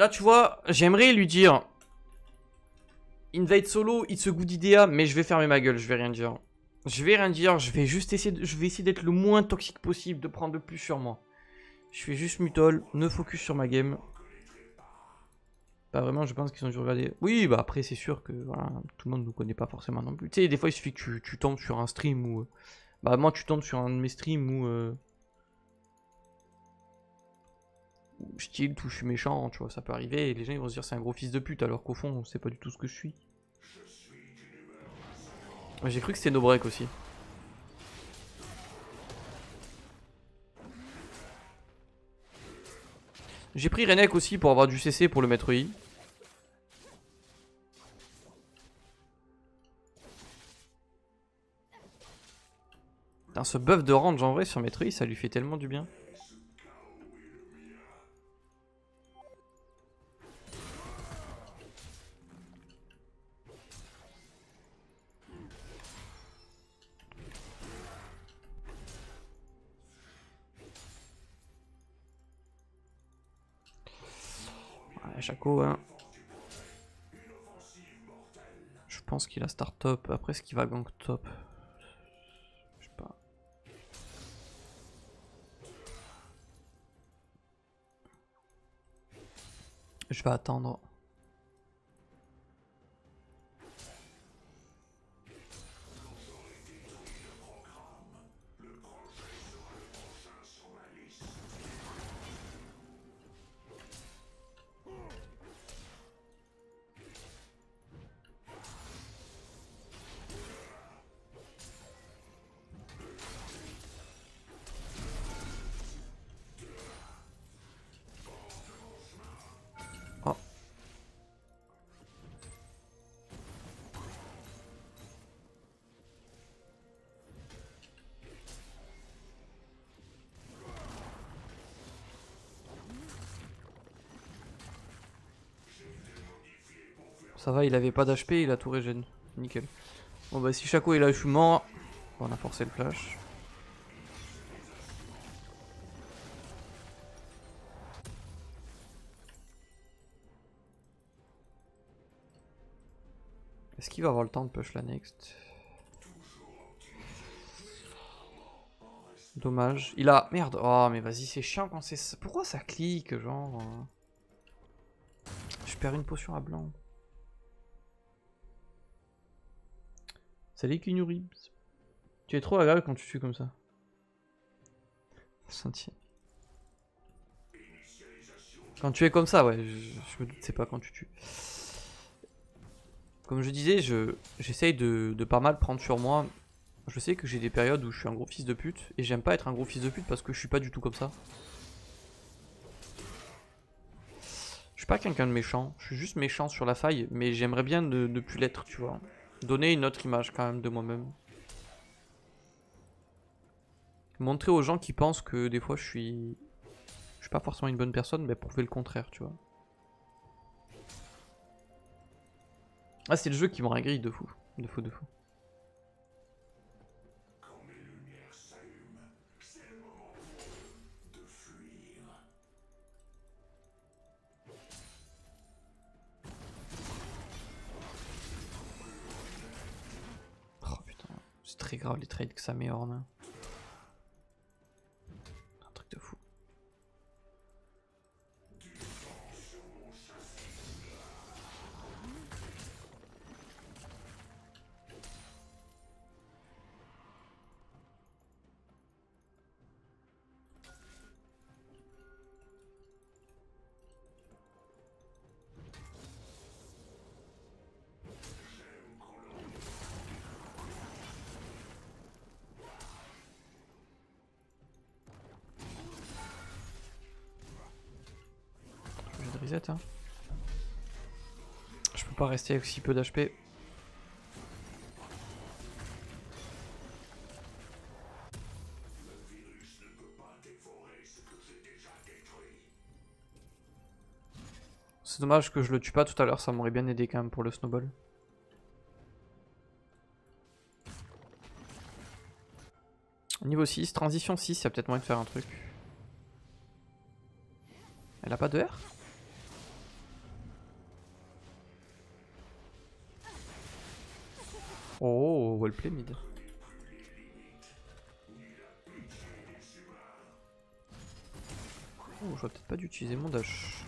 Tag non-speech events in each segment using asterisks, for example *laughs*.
Là, tu vois, j'aimerais lui dire Invade solo, it's a good idea, mais je vais fermer ma gueule, je vais rien dire. Je vais rien dire, je vais juste essayer, de, je vais essayer d'être le moins toxique possible, de prendre le plus sur moi. Je fais juste mutol, ne focus sur ma game. Pas vraiment, je pense qu'ils ont dû regarder. Oui, bah après, c'est sûr que voilà, tout le monde ne nous connaît pas forcément non plus. Tu sais, des fois, il suffit que tu, tombes sur un stream ou. Bah, moi, tu tombes sur un de mes streams où. Euh... je tilt, où je suis méchant, tu vois, ça peut arriver. Et les gens, ils vont se dire, c'est un gros fils de pute, alors qu'au fond, c'est pas du tout ce que je suis. J'ai cru que c'était no break aussi. J'ai pris Renek aussi pour avoir du CC pour le mettre I. Ce buff de range en vrai sur Maître I, ça lui fait tellement du bien. Hein. Je pense qu'il a start top. Après, est-ce qu'il va gank top? Je vais attendre. Ça va, il avait pas d'HP, il a tout régène. Nickel. Bon bah si Chaco est là, je suis mort. On a forcé le flash. Est-ce qu'il va avoir le temps de push la next? Dommage. Il a... Merde. Oh mais vas-y c'est chiant quand c'est... Pourquoi ça clique genre? Je perds une potion à blanc. Salut Kinuribs. Tu es trop agréable quand tu tues comme ça. Sentier. Quand tu es comme ça, ouais, je, me doute c'est pas quand tu tues. Comme je disais, je j'essaye de, de, pas mal prendre sur moi. Je sais que j'ai des périodes où je suis un gros fils de pute, et j'aime pas être un gros fils de pute parce que je suis pas du tout comme ça. Je suis pas quelqu'un de méchant, je suis juste méchant sur la faille, mais j'aimerais bien ne plus l'être, tu vois. Donner une autre image quand même de moi-même. Montrer aux gens qui pensent que des fois je suis... Je suis pas forcément une bonne personne, mais prouver le contraire, tu vois. Ah, c'est le jeu qui me grille de fou. De fou, de fou. Très grave les trades que ça met hors. Hein. Je peux pas rester avec si peu d'HP. C'est dommage que je le tue pas tout à l'heure, ça m'aurait bien aidé quand même pour le snowball. Niveau 6, transition 6, il y a peut-être moyen de faire un truc. Elle a pas de R? Oh, well play mid. Oh, j'aurais peut-être pas dû utiliser mon dash.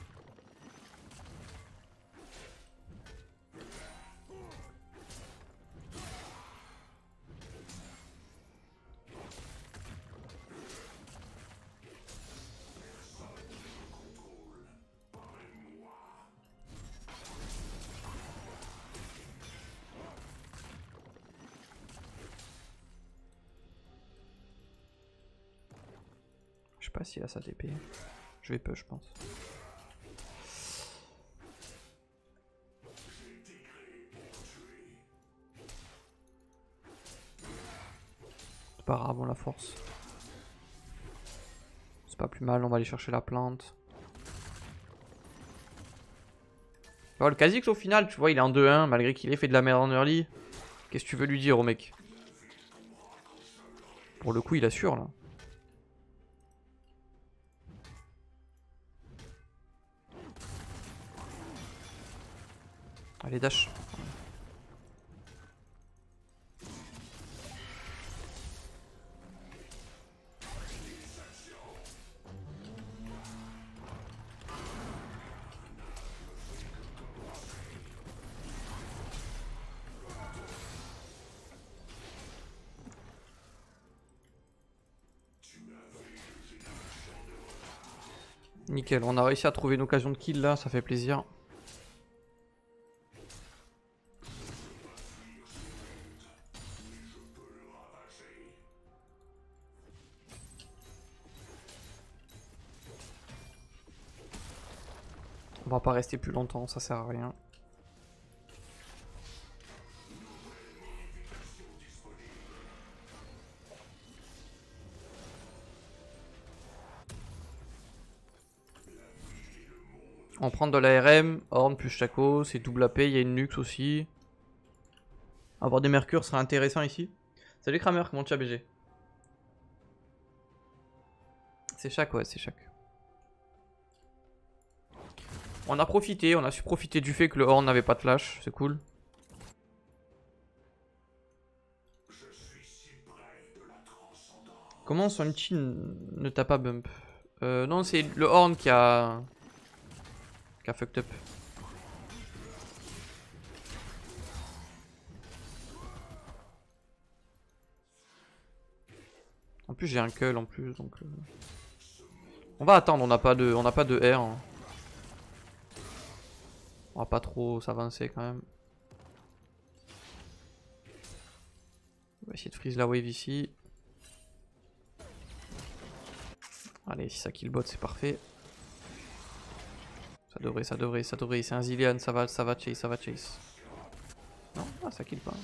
A sa TP. Je vais peu, je pense. C'est pas grave, on la force. C'est pas plus mal, on va aller chercher la plante. Oh, le Kha'Zix au final, tu vois, il est en 2-1 malgré qu'il ait fait de la merde en early. Qu'est-ce que tu veux lui dire au mec? Pour le coup, il assure là. Allez, dash. Nickel, on a réussi à trouver une occasion de kill là, ça fait plaisir. Pas rester plus longtemps, ça sert à rien. On prend de l'ARM, Horn plus Chaco, c'est double AP, il y a une Nux aussi. Avoir des mercures serait intéressant ici. Salut Kramer, comment tu as BG C'est chaque, ouais, c'est chaque. On a profité, on a su profiter du fait que le Horn n'avait pas de flash, c'est cool. Comment son ulti ne t'a pas bump euh, Non, c'est le Horn qui a... qui a fucked up. En plus j'ai un cull en plus donc... Euh... On va attendre, on n'a pas de, pas de R. Hein. On va pas trop s'avancer quand même. On va essayer de freeze la wave ici. Allez, si ça kill bot, c'est parfait. Ça devrait, ça devrait, ça devrait. C'est un Zillian, ça va, ça va chase, ça va chase. Non, ah, ça kill pas.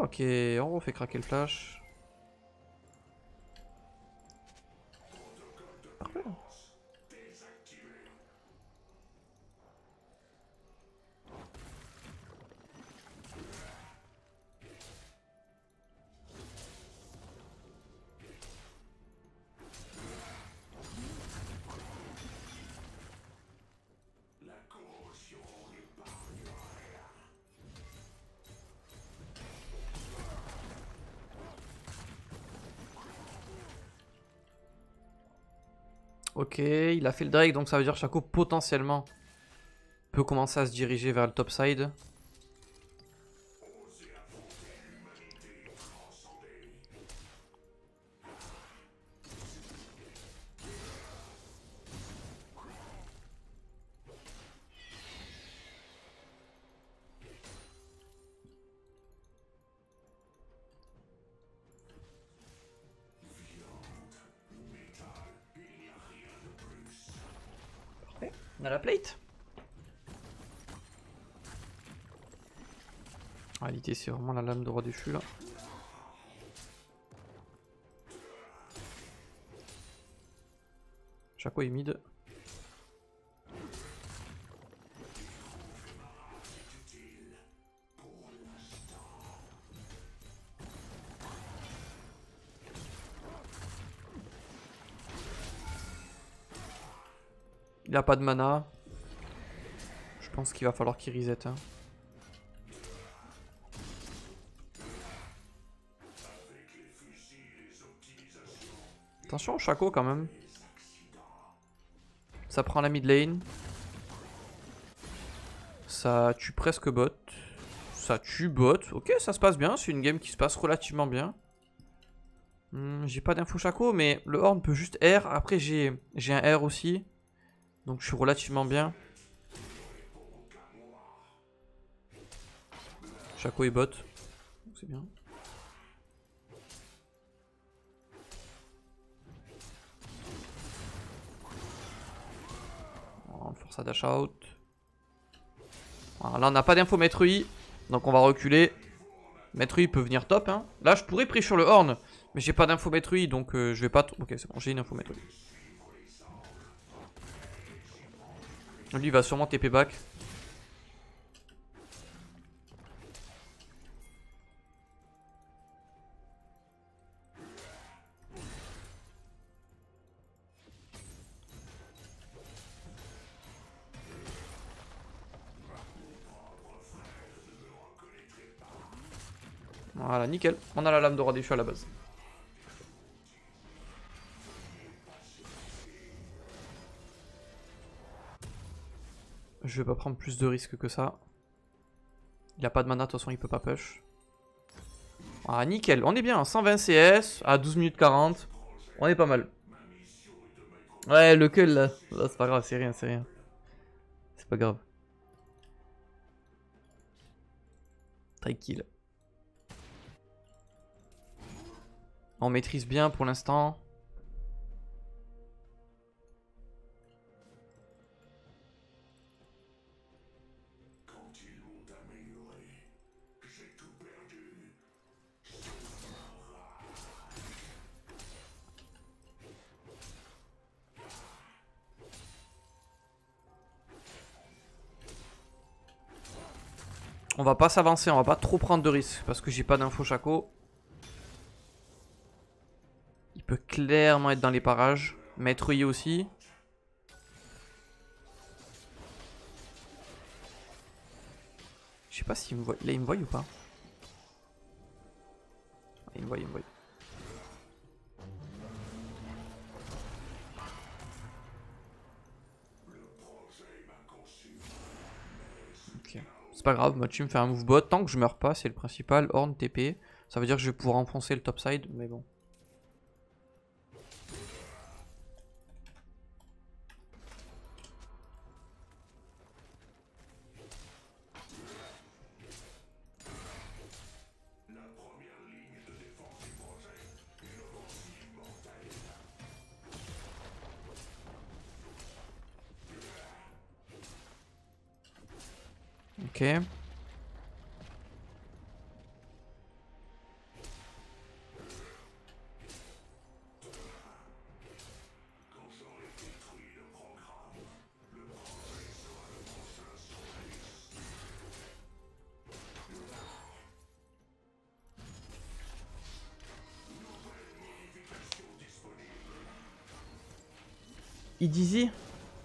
Ok, on fait craquer le flash. Ok, il a fait le Drake, donc ça veut dire que Chaco potentiellement peut commencer à se diriger vers le top side. On a la plate En réalité, c'est vraiment la lame de roi du fût là. Chaco est mid. Il a pas de mana. Je pense qu'il va falloir qu'il reset. Hein. Attention au Chaco quand même. Ça prend la mid lane. Ça tue presque bot. Ça tue bot. Ok, ça se passe bien. C'est une game qui se passe relativement bien. Hmm, j'ai pas d'info Chaco, mais le Horn peut juste R. Après, j'ai un R aussi. Donc je suis relativement bien. Chaco et bot. C'est bien. On force à dash out. là on n'a pas d'info maître I. Donc on va reculer. Maître I peut venir top. Hein. Là je pourrais prier sur le horn. Mais j'ai pas d'info maître I donc euh, je vais pas... Ok c'est bon j'ai une info maître. Lui va sûrement TP back. Voilà, nickel. On a la lame de roi déchu à la base. Je vais pas prendre plus de risques que ça. Il a pas de mana, de toute façon il peut pas push. Ah nickel, on est bien, 120 CS à 12 minutes 40. On est pas mal. Ouais, le kill là. c'est pas grave, c'est rien, c'est rien. C'est pas grave. Tranquille. On maîtrise bien pour l'instant. On va pas s'avancer, on va pas trop prendre de risques parce que j'ai pas d'info chaco. Il peut clairement être dans les parages. Maître I aussi. Je sais pas s'il me voit. Là, il me voit ou pas? Il me voit, il me voit. C'est pas grave, tu me fais un move bot. Tant que je meurs pas, c'est le principal. Horn, TP. Ça veut dire que je vais pouvoir enfoncer le topside, mais bon. Idizy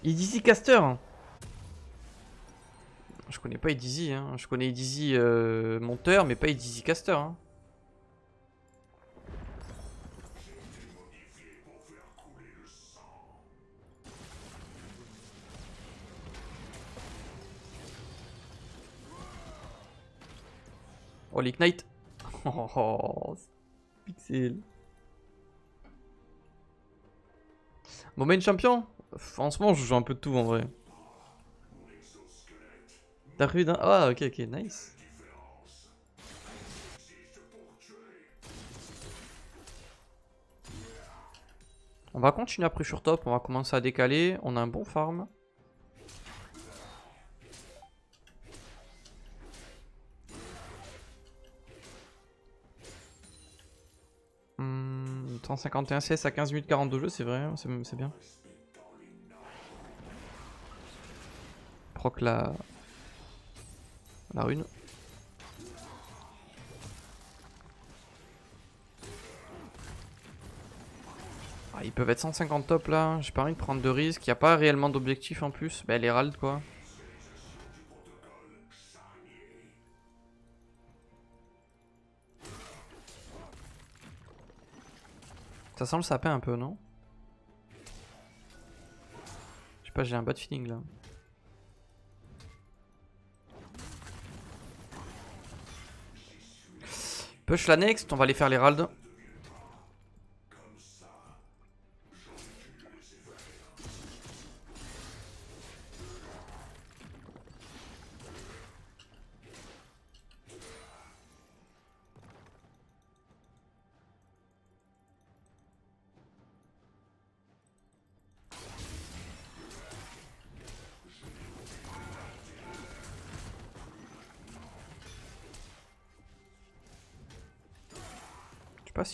Idizy Caster je connais pas Edizy, hein. je connais Edizy euh, monteur, mais pas Edizy caster. Hein. Oh, l'ignite *laughs* Oh, pixel Bon, main champion En ce moment, je joue un peu de tout en vrai. T'as rue d'un... Ah ok ok nice. On va continuer après sur top, on va commencer à décaler, on a un bon farm. 151 CS à 15 minutes 42 jeux, c'est vrai, c'est bien. Proc la, rune. Ah, ils peuvent être 150 top là, j'ai pas envie de prendre de risques, il a pas réellement d'objectif en plus. Bah l'Herald quoi. Ça sent le sapin un peu, non Je sais pas, j'ai un bad feeling là. Push la next, on va aller faire l'Herald.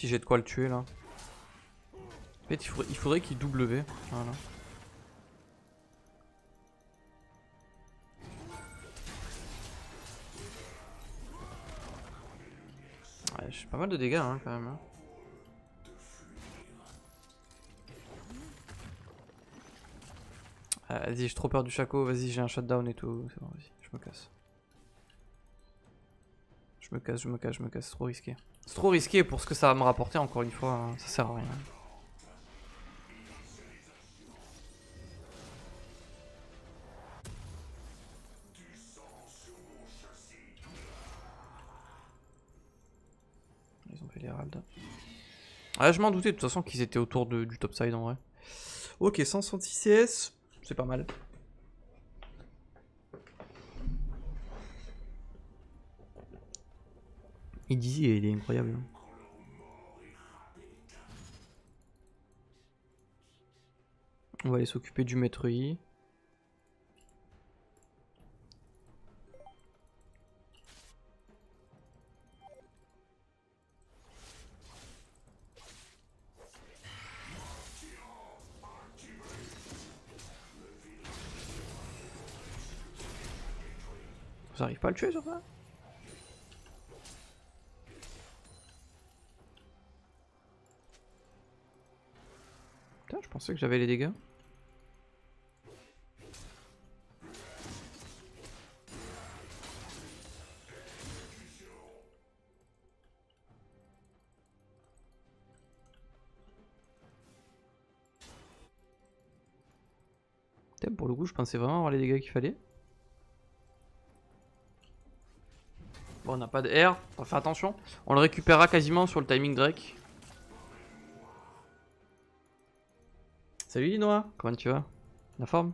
Si j'ai de quoi le tuer là. En fait, il faudrait qu'il V. Voilà. J'ai pas mal de dégâts hein, quand même. Hein. Ah, vas-y, j'ai trop peur du chaco. Vas-y, j'ai un shutdown et tout. C'est bon, vas-y, je me casse. Je me casse, je me casse, je me casse. C'est trop risqué. C'est trop risqué pour ce que ça va me rapporter encore une fois, hein. ça sert à rien. Ils ont fait l'Herald. Ah, je m'en doutais de toute façon qu'ils étaient autour du topside en vrai. Ok, 166 CS, c'est pas mal. Il il est incroyable. On va aller s'occuper du maître I. Vous arrivez pas à le tuer sur ça je pensais que j'avais les dégâts. Pour le coup, je pensais vraiment avoir les dégâts qu'il fallait. Bon, on n'a pas de R, on faire attention. On le récupérera quasiment sur le timing Drake. Salut Linois, comment tu vas? La forme?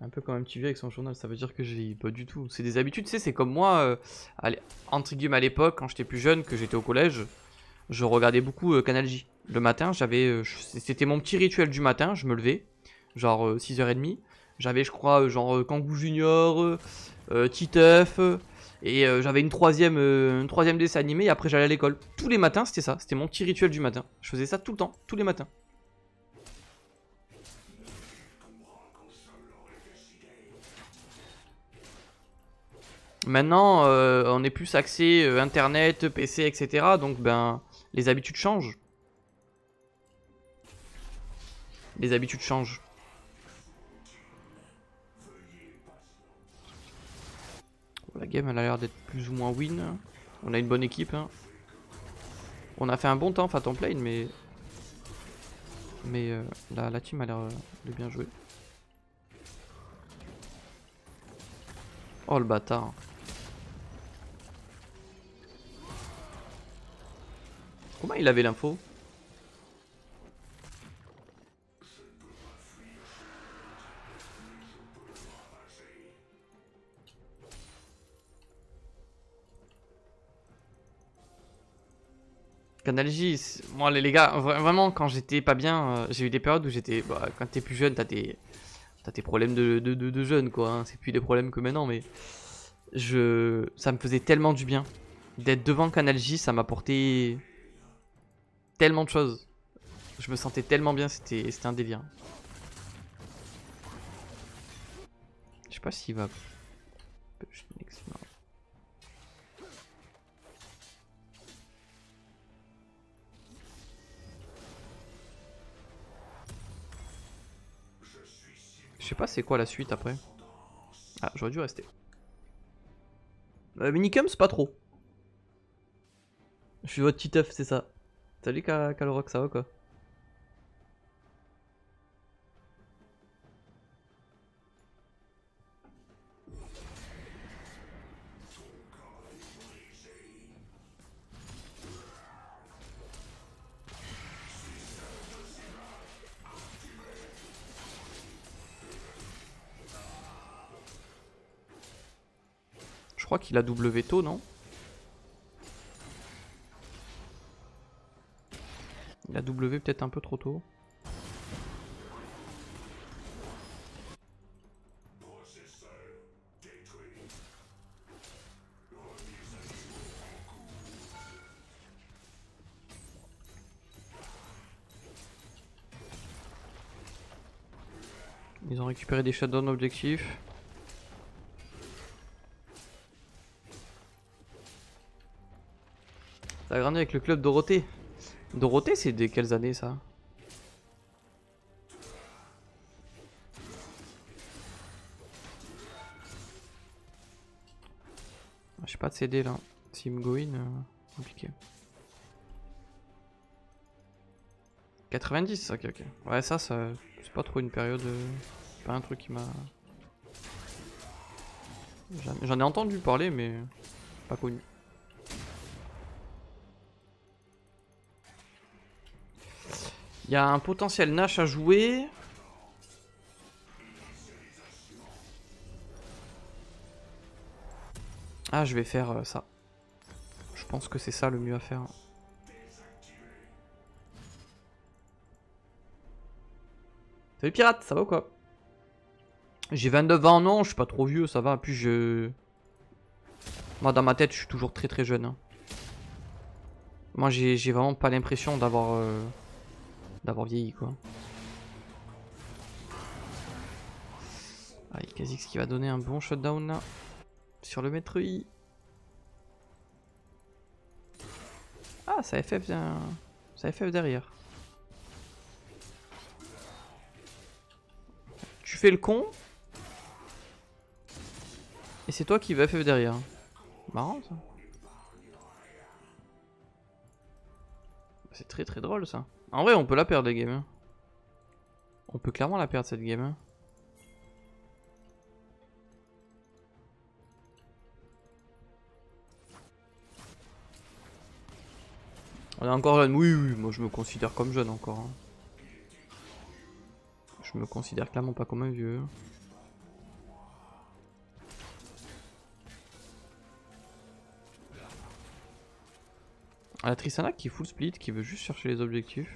Un peu comme un petit vieux avec son journal, ça veut dire que j'ai pas du tout. C'est des habitudes, tu sais, c'est comme moi, euh, entre guillemets à l'époque, quand j'étais plus jeune, que j'étais au collège, je regardais beaucoup euh, Canal J. Le matin, j'avais, euh, c'était mon petit rituel du matin, je me levais, genre 6h30. J'avais, je crois, genre Kangoo Junior, Titeuf, et euh, j'avais une troisième, euh, une troisième dessin animé et après j'allais à l'école. Tous les matins, c'était ça. C'était mon petit rituel du matin. Je faisais ça tout le temps, tous les matins. Maintenant, euh, on est plus axé internet, PC, etc. Donc, ben, les habitudes changent. Les habitudes changent. La game elle a l'air d'être plus ou moins win. On a une bonne équipe. Hein. On a fait un bon temps en plane mais... Mais euh, la, team a l'air euh, de bien jouer. Oh le bâtard. Comment il avait l'info? Canal moi les gars, vraiment quand j'étais pas bien, euh, j'ai eu des périodes où j'étais, bah, quand t'es plus jeune, t'as tes, as tes problèmes de, de, de, jeune quoi, hein. c'est plus des problèmes que maintenant, mais je, ça me faisait tellement du bien d'être devant Canal J, ça m'apportait tellement de choses, je me sentais tellement bien, c'était un délire. Je sais pas s'il va pas c'est quoi la suite après. Ah, j'aurais dû rester. Euh, Minicum, c'est pas trop. Je suis votre petit œuf, c'est ça. Salut Calorox, ça va quoi Je crois qu'il a double veto, non Il a W peut-être un peu trop tôt. Ils ont récupéré des shutdowns objectifs. Grandi avec le club Dorothée. Dorothée, c'est de quelles années ça? Je sais pas de CD là. Sim Goin, euh, compliqué. 90, ok, ok. Ouais, ça, ça c'est pas trop une période. Euh, pas un truc qui m'a. J'en ai entendu parler, mais pas connu. Il y a un potentiel Nash à jouer. Ah, je vais faire euh, ça. Je pense que c'est ça le mieux à faire. Salut pirate, ça va ou quoi? J'ai 29 ans, non, je suis pas trop vieux, ça va. Puis je... Moi, dans ma tête, je suis toujours très très jeune. Hein. Moi, j'ai vraiment pas l'impression d'avoir... Euh, d'avoir vieilli quoi. Ah, Kha'Zix qui va donner un bon shutdown là. Sur le maître I. Ah, ça FF, ça FF derrière. Tu fais le con. Et c'est toi qui vas FF derrière. Marrant ça. C'est très très drôle ça. En vrai, on peut la perdre, games. Hein. On peut clairement la perdre, cette game. On est encore jeune. Oui, oui, moi je me considère comme jeune encore. Hein. Je me considère clairement pas comme un vieux. Ah, la Tristana qui full split, qui veut juste chercher les objectifs.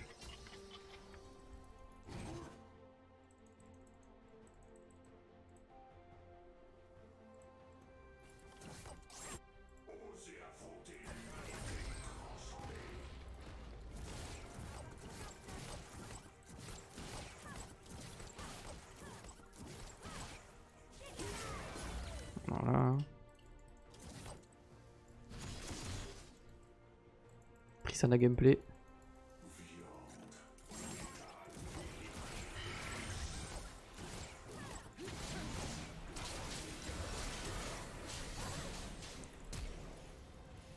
Gameplay.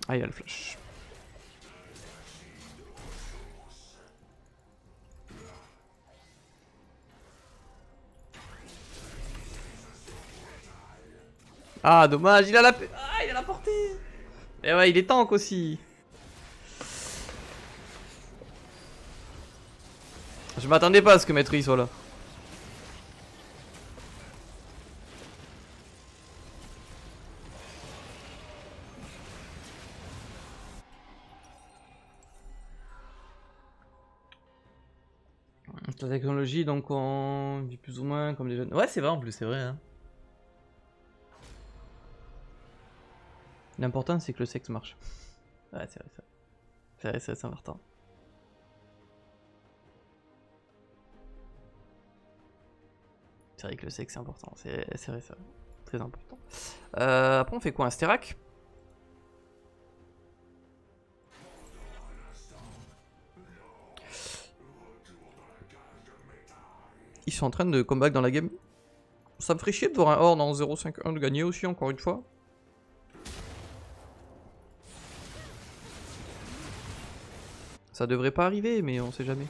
Ah, il y a le flash. Ah, dommage, il a la... Ah, il a la portée Et ouais, il est tank aussi Je m'attendais pas à ce que Maître soit là. La technologie, donc on vit plus ou moins comme des jeunes. Ouais, c'est vrai en plus, c'est vrai. Hein. L'important, c'est que le sexe marche. Ouais, c'est vrai, c'est vrai, c'est important. C'est vrai que le sexe c'est important, c'est vrai ça, très important. Euh, après on fait quoi Un Sterak Ils sont en train de comeback dans la game? Ça me ferait chier de voir un Horde en 0-5-1 de gagner aussi, encore une fois. Ça devrait pas arriver, mais on sait jamais.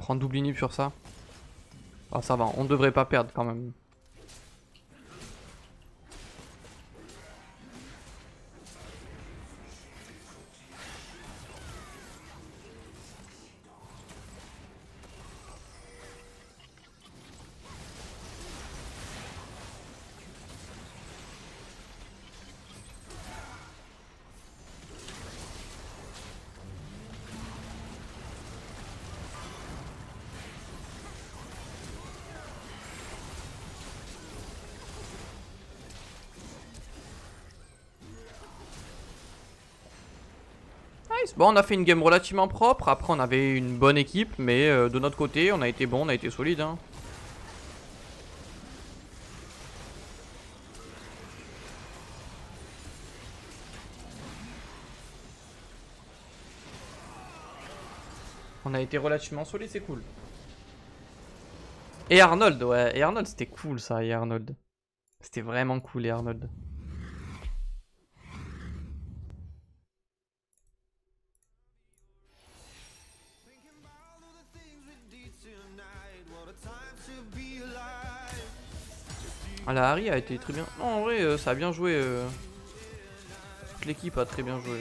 Prend double inhib sur ça. Ah ça va, on devrait pas perdre quand même. Bon, on a fait une game relativement propre. Après, on avait une bonne équipe. Mais euh, de notre côté, on a été bon, on a été solide. Hein. On a été relativement solide, c'est cool. Et Arnold, ouais. Et Arnold, c'était cool ça, et Arnold. C'était vraiment cool, et Arnold. Ah, la Harry a été très bien. Non, en vrai, euh, ça a bien joué. Euh. Toute l'équipe a très bien joué.